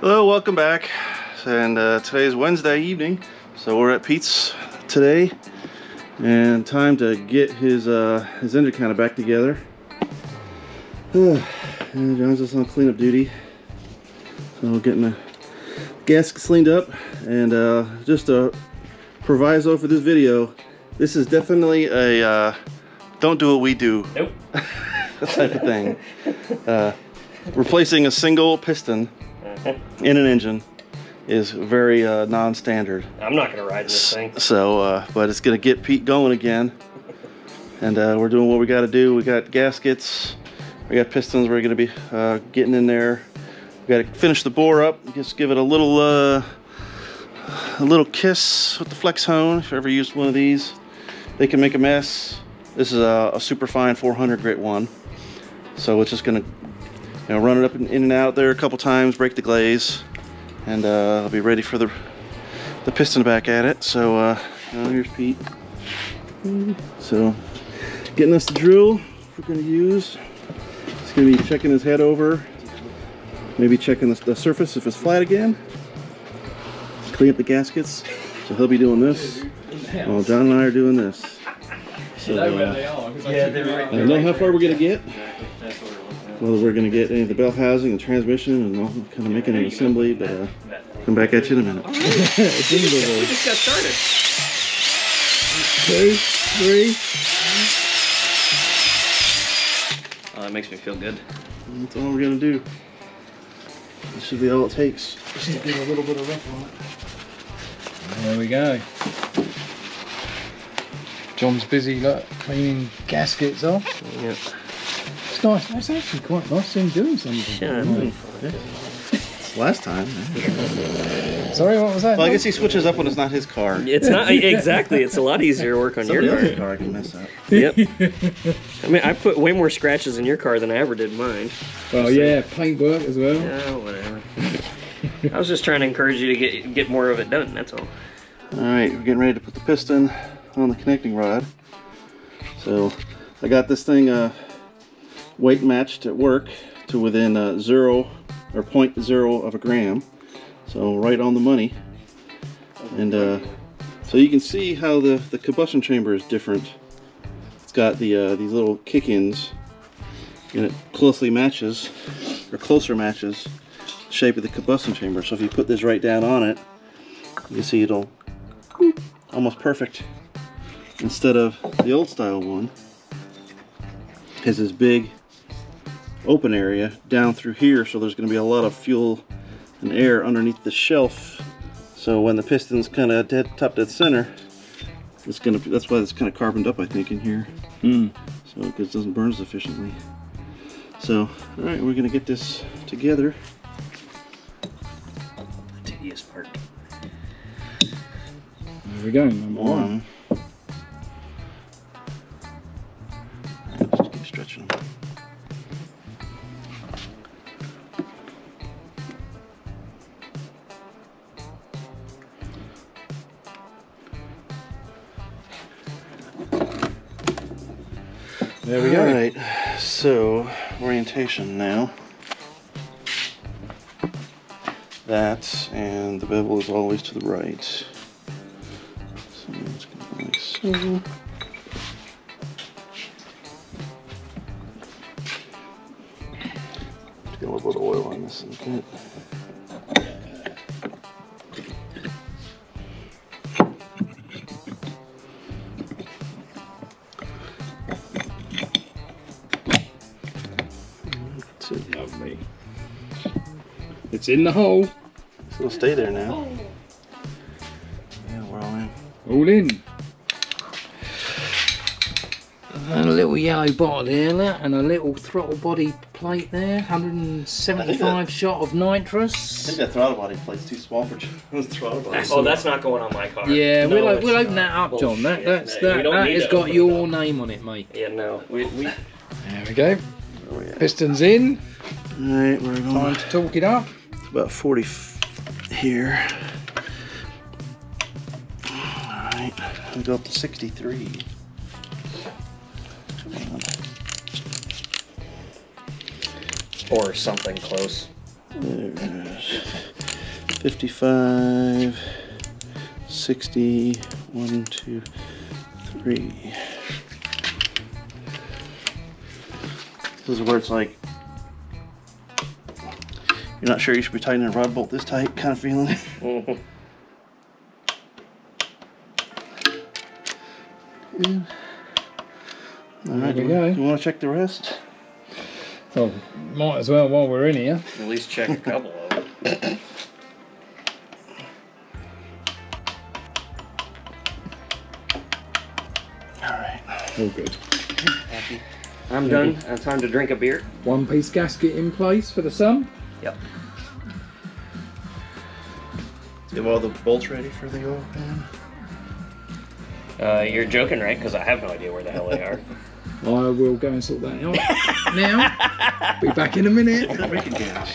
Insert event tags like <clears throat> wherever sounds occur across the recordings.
Hello, welcome back. And uh, today's Wednesday evening, so we're at Pete's today, and time to get his uh, his engine kind of back together. <sighs> and John's just on cleanup duty, so getting the gaskets cleaned up, and uh, just a proviso for this video. This is definitely a uh, don't do what we do Nope. <laughs> type of thing. Uh, replacing a single piston <laughs> in an engine is very uh, non-standard. I'm not gonna ride this thing. So, uh, but it's gonna get Pete going again. <laughs> And uh, we're doing what we gotta do. We got gaskets, we got pistons we're gonna be uh, getting in there. We gotta finish the bore up, just give it a little, uh, a little kiss with the flex hone. If you ever used one of these, they can make a mess. This is a, a super fine 400 grit one. So it's just gonna, you know, run it up and in and out there a couple times, break the glaze, and uh, I'll be ready for the the piston back at it. So uh, you know, here's Pete. So getting us the drill we're gonna use. He's gonna be checking his head over, maybe checking the, the surface if it's flat again. Clean up the gaskets. So he'll be doing this. While John and I are doing this. So, uh, Yeah, they're right I don't know how far we're gonna get. Whether we're gonna get any of the bell housing and transmission and all kind of making an assembly, but uh, come back at you in a minute. <laughs> We just got started. Two, three. Oh, that makes me feel good. That's all we're gonna do. This should be all it takes. Just to get a little bit of rough on it. There we go. John's busy like cleaning gaskets off. Yeah. It's nice. That's actually quite nice him doing something. Shut It's <laughs> last time. Sorry, what was that? Well, I guess he switches up when it's not his car. It's not <laughs> exactly. It's a lot easier to work on Somebody your else's car. car I can mess up. Yep. I mean, I put way more scratches in your car than I ever did mine. well, yeah, paintwork as well. Yeah, whatever. I was just trying to encourage you to get get more of it done. That's all. All right, we're getting ready to put the piston on the connecting rod. So I got this thing uh, weight matched at work to within uh, zero or point zero of a gram. So right on the money. And uh, so you can see how the, the combustion chamber is different. It's got the uh, these little kick-ins and it closely matches or closer matches the shape of the combustion chamber. So if you put this right down on it, you see it'll almost perfect instead of the old style one has this big open area down through here so there's going to be a lot of fuel and air underneath the shelf so when the piston's kind of dead top dead center it's going to that's why it's kind of carboned up I think in here Mm. so it doesn't burn as efficiently so all right we're going to get this together The tedious part. There we go, number one. Now. That and the bevel is always to the right. So it's gonna go like so. Get a little bit of oil on this and get That's it. Lovely. It's in the hole. So it'll stay there now. Yeah, we're all in. All in. And a little yellow bottle there, and a little throttle body plate there. 175 shot of nitrous. I think nitrous. that throttle body plate's too small for <laughs> John's throttle body. Oh, that's not going on my car. Yeah, No, we'll, it's we'll open that up, John. That, that's, No, that, that has got your name on it, mate. Yeah, no. We, we There we go. Oh, yeah. Pistons in. Alright, we're going Time to torque it up. It's about 40 f- here. Alright, we go up to 63. Or something close. There it is. 55, 60, 1, 2, 3. This is where it's like you're not sure you should be tightening a rod bolt this tight kind of feeling. <laughs> Mhm. All right, we you, go. you want to check the rest? Oh, might as well while we're in here. <laughs> At least check a couple of them. <coughs> All right. All good. Happy. I'm done. Uh, time to drink a beer. One piece gasket in place for the sump. Yep. You have all the bolts ready for the oil pan? Uh, you're joking, right? Because I have no idea where the hell they are. <laughs> I will go and sort that out <laughs> now. Be back in a minute. They're making games.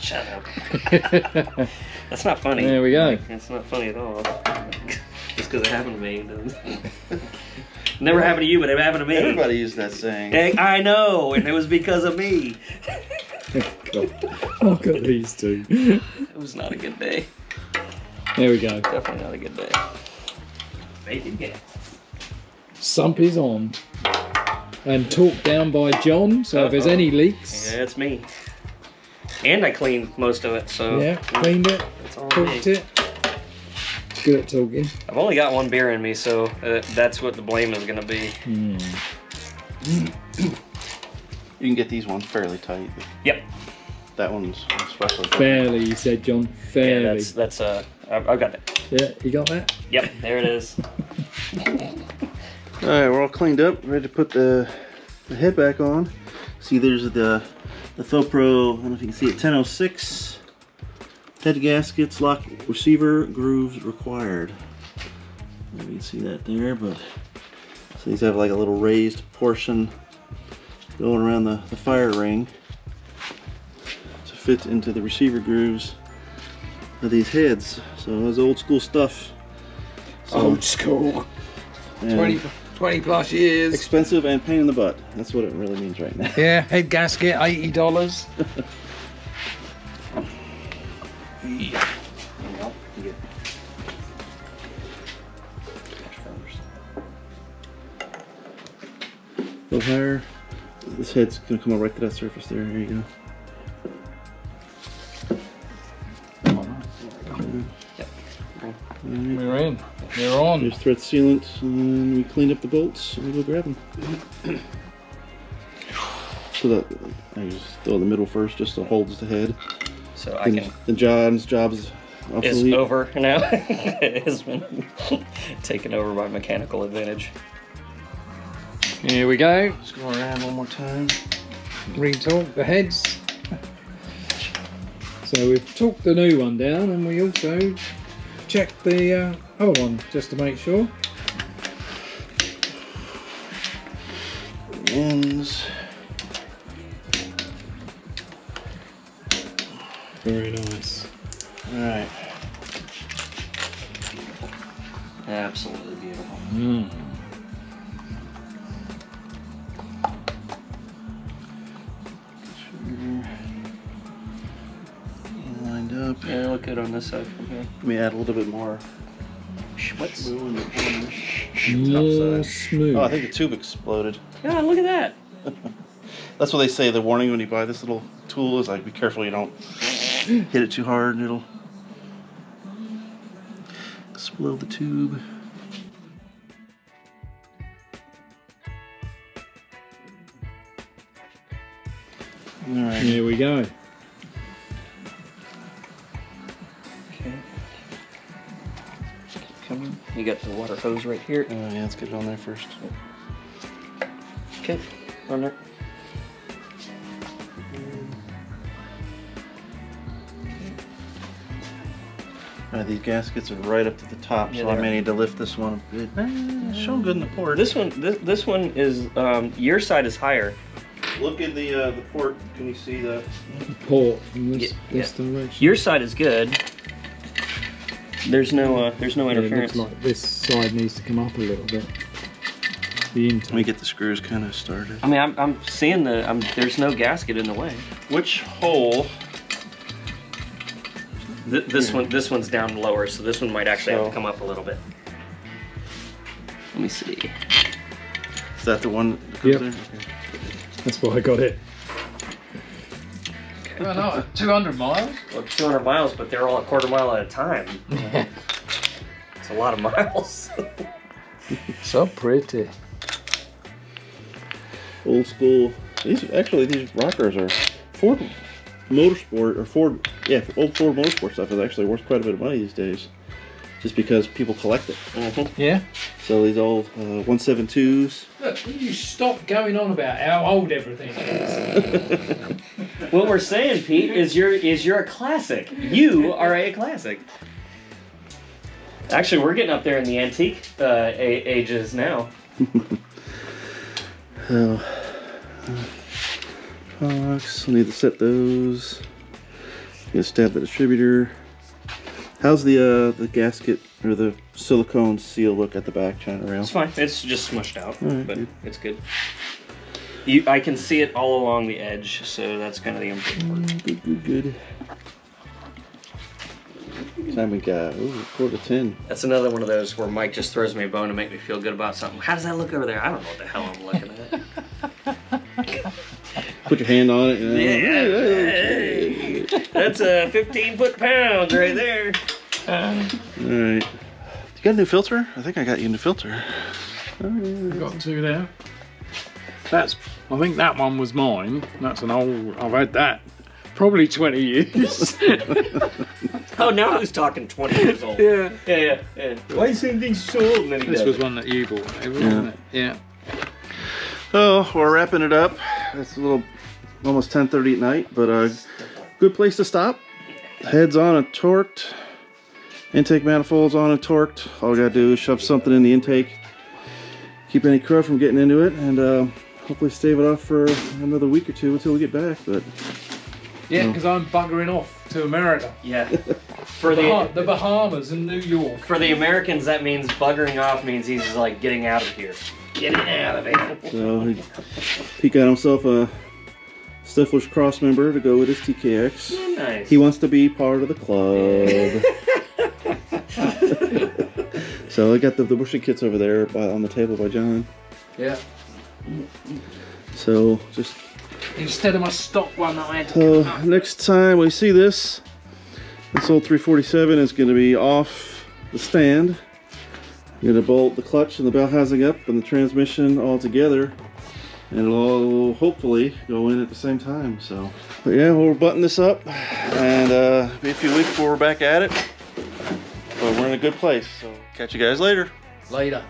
Shut up. <laughs> That's not funny. There we go. Like, it's not funny at all. Just because it happened to me. Doesn't- Never happened to you, but it happened to me. Everybody used that saying. Hey, I know, and it was because of me. God. <laughs> Look at these two. It was not a good day. There we go. Definitely not a good day. Maybe yeah. Sump is on. And torqued down by John, so if there's any leaks, Yeah, it's me. And I cleaned most of it, so yeah, cleaned it, it's all me. torqued it. Good at talking. I've only got one beer in me, so uh, that's what the blame is gonna be. Hmm. <clears throat> You can get these ones fairly tight. Yep. That one's especially. Fairly, you said, John. Fairly. Yeah, that's that's uh, I've, I've got that. Yeah, you got that? Yep, there it is. <laughs> All right, we're all cleaned up, ready to put the, the head back on. See, there's the the Fel-Pro. I don't know if you can see it. 1006 head gaskets, lock receiver grooves required. You can see that there, but so these have like a little raised portion going around the, the fire ring to fit into the receiver grooves of these heads. So it's old school stuff. So, Old school. and 20, 20 plus years. expensive and pain in the butt. That's what it really means right now. Yeah, head gasket, $80. <laughs> Go higher. This head's gonna come up right to that surface there. There you go. We're in. We're on. There's thread sealant, and we cleaned up the bolts, and we go grab them. So that I just throw in the middle first, just to hold the head. So I Then, can then John's job is is over now. <laughs> it has been <laughs> taken over by mechanical advantage. Here we go. Let's go around one more time. Retorque the heads. So we've torqued the new one down and we also checked the uh, other one just to make sure. Ends. Very nice. All right. Absolutely beautiful. Mm. Lined up. Yeah, look good on this side from here. Let me add a little bit more What's? glue in the corners. More Upside. smooth. Oh, I think the tube exploded. Yeah, look at that. <laughs> That's what they say. The warning when you buy this little tool is like, be careful you don't hit it too hard and it'll explode the tube. All right. Here we go. Okay. Coming. You got the water hose right here. Uh, yeah, let's get it on there first. Okay. On there. All right, these gaskets are right up to the top, Yeah, so I may are. need to lift this one a. Eh, it's showing good in the port. This one, this, this one is um, your side is higher. Look in the uh, the port. Can you see the? Port from this, Yeah, this direction. Your side is good. There's no, uh, there's no Yeah, it interference. looks like this side needs to come up a little bit. The Let me get the screws kind of started. I mean, I'm, I'm seeing the, I'm, there's no gasket in the way. Which hole? Th- this one, hmm. this one's down lower, so this one might actually have to come up a little bit. Let me see. Is that the one that goes Yep. there? Okay. That's why I got it. Well, no, uh, 200 miles. Well, 200 miles, but they're all a quarter mile at a time. <laughs> It's a lot of miles. <laughs> so pretty. Old school. These actually these rockers are Ford Motorsport or Ford. Yeah, old Ford Motorsport stuff is actually worth quite a bit of money these days, just because people collect it. Mhm. Yeah. So these old uh, 172s. Look, you stop going on about how old everything is? <laughs> What we're saying, Pete, is you're is you're a classic. You are a classic. Actually, we're getting up there in the antique uh, a- ages now. Oh. Box. I need to set those. Gonna stab the distributor. How's the uh, the gasket or the silicone seal look at the back, China wall? It's fine. It's just smushed out, Alright, but good. it's good. You, I can see it all along the edge, so that's kind of the important part. Good, good, good. Time we got ooh, quarter to ten. That's another one of those where Mike just throws me a bone to make me feel good about something. How does that look over there? I don't know what the hell I'm looking at. Put your hand on it. And <laughs> Yeah, hey, that's a 15 foot pounds right there. All right. You got a new filter? I think I got you a new filter. Got two there. That's. I think that one was mine. That's an old. I've had that probably 20 years. <laughs> Oh, now who's talking 20 years old? yeah. Yeah, yeah, yeah. Why are you saying things so old? And This does was it. one that you bought, wasn't it? Yeah. Oh, we're wrapping it up. It's a little almost 10:30 at night, but uh, good place to stop. Heads on and torqued. Intake manifolds on and torqued. All we gotta do is shove something in the intake. Keep any crud from getting into it, and uh, hopefully stave it off for another week or two until we get back. But Yeah, because I'm buggering off to America. Yeah. <laughs> For Bah- the the Bahamas and New York. for the Americans, that means buggering off means he's like getting out of here. Getting out of here. so he, he got himself a Stifflers Cross member to go with his TKX. Nice. He wants to be part of the club. <laughs> so I got the, the bushing kits over there by, on the table by John. Yeah. So just Instead of my stock one that I had to uh, so cut next time we see this, this old 347 is going to be off the stand. I'm going to bolt the clutch and the bell housing up and the transmission all together. And it'll hopefully go in at the same time. So, but yeah, we'll button this up and uh, be a few weeks before we're back at it. But we're in a good place. So catch you guys later. Later.